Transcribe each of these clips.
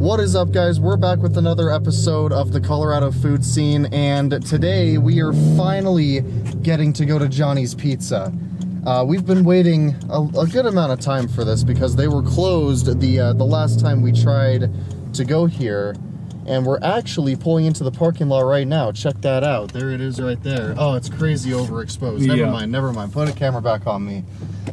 What is up, guys? We're back with another episode of the Colorado food scene, and today we are finally getting to go to Johnny's Pizza. Uh, we've been waiting a, a, good amount of time for this because they were closed the uh, the last time we tried to go here, and we're actually pulling into the parking lot right now. Check that out. There it is, right there. Oh, it's crazy overexposed. Never Yeah. mind. Never mind. Put a camera back on me.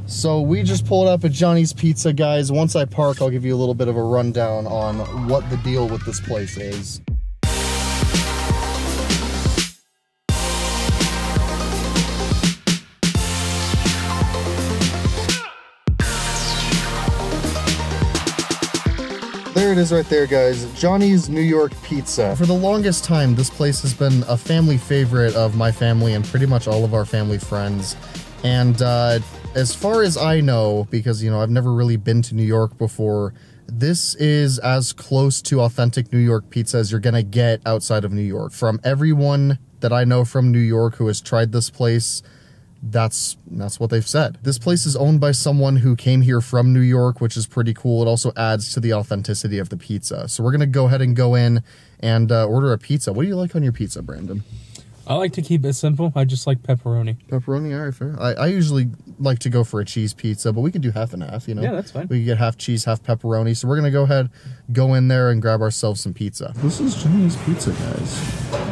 So we just pulled up at Johnny's Pizza, guys. Once I park, I'll give you a little bit of a rundown on what the deal with this place is. There it is right there, guys. Johnny's New York Pizza. For the longest time, this place has been a family favorite of my family and pretty much all of our family friends. And uh, as far as I know, because, you know, I've never really been to New York before, this is as close to authentic New York pizza as you're going to get outside of New York. From everyone that I know from New York who has tried this place, that's that's what they've said. This place is owned by someone who came here from New York, which is pretty cool. It also adds to the authenticity of the pizza. So we're gonna go ahead and go in and uh, order a pizza. What do you like on your pizza, Brandon? I like to keep it simple. I just like pepperoni. Pepperoni, all right, fair. I, I usually like to go for a cheese pizza, but we can do half and half. You know, Yeah, that's fine. We can get half cheese, half pepperoni. So we're gonna go ahead, go in there, and grab ourselves some pizza. This is Johnny's Pizza, guys.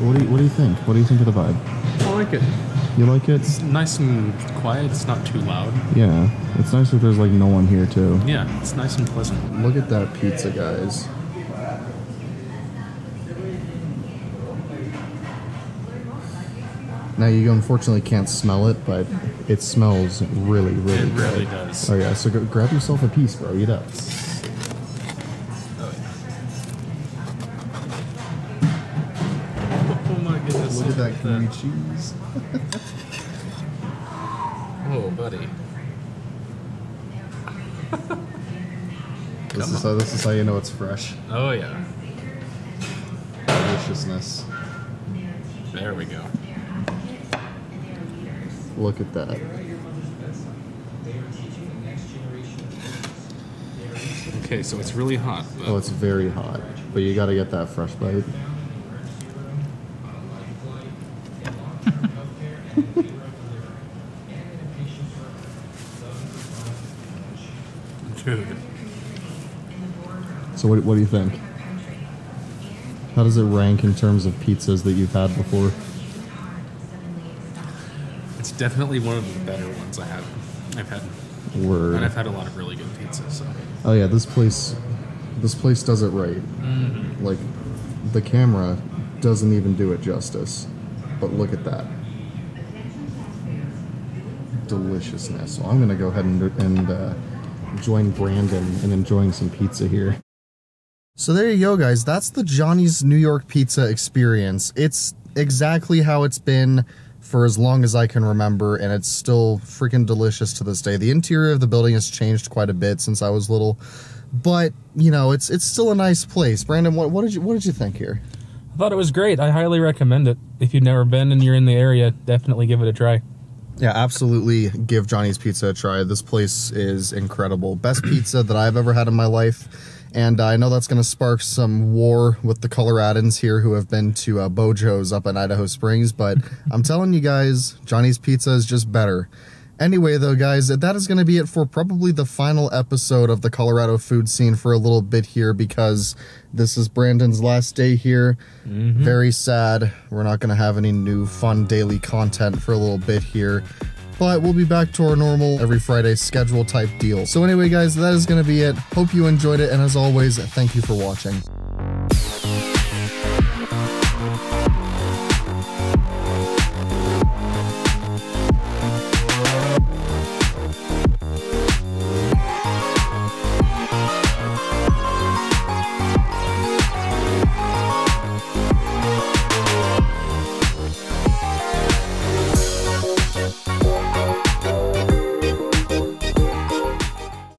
What do you What do you think? What do you think of the vibe? I like it. You like it? It's nice and quiet. It's not too loud. Yeah, it's nice if there's like no one here too. Yeah, it's nice and pleasant. Look at that pizza, guys. Now you unfortunately can't smell it, but it smells really, really It good. really does. Oh yeah, so go, grab yourself a piece, bro. Eat up. Look at that gooey cheese. Oh, buddy. This is how this is how you know it's fresh. Oh yeah. Deliciousness. There we go. Look at that. Okay, so it's really hot. Oh, it's very hot, but you got to get that fresh bite. Dude. So what, what do you think? How does it rank in terms of pizzas that you've had before? It's definitely one of the better ones I have. I've had. Word. And I've had a lot of really good pizza, so. Oh yeah, this place, this place does it right. Like, the camera doesn't even do it justice. But look at that deliciousness. So I'm gonna go ahead and, and uh, join Brandon and enjoying some pizza here. So there you go, guys. That's the Johnny's New York Pizza experience. It's exactly how it's been for as long as I can remember, and it's still freaking delicious to this day. The interior of the building has changed quite a bit since I was little, but you know, it's it's still a nice place. Brandon, what, what did you what did you think here? I thought it was great. I highly recommend it. If you've never been and you're in the area, definitely give it a try. Yeah, absolutely give Johnny's Pizza a try. This place is incredible. Best pizza that I've ever had in my life. And I know that's going to spark some war with the Coloradans here who have been to uh, Beau Jo's up in Idaho Springs. But I'm telling you guys, Johnny's Pizza is just better. Anyway, though, guys, that is going to be it for probably the final episode of the Colorado food scene for a little bit here because this is Brandon's last day here. Mm-hmm. Very sad. We're not going to have any new fun daily content for a little bit here. But we'll be back to our normal every Friday schedule type deal. So, anyway, guys, that is going to be it. Hope you enjoyed it. And as always, thank you for watching.